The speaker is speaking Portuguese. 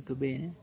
tudo bem né?